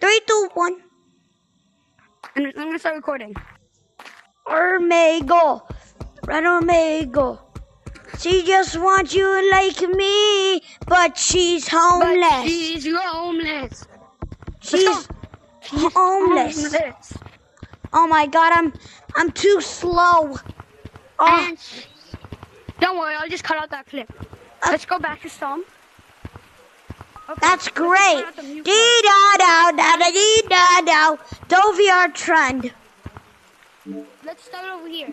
Three, two, one. I'm, I'm gonna start recording. Omega. Red Omega. She just wants you like me, but she's homeless. But she's homeless. she's homeless. Homeless. Oh my god, I'm I'm too slow. Oh, And don't worry, I'll just cut out that clip. Uh, Let's go back to Storm. Okay, that's great. cut out the mute Dee da da da da dee da da. Doviar trend. Let's start over here.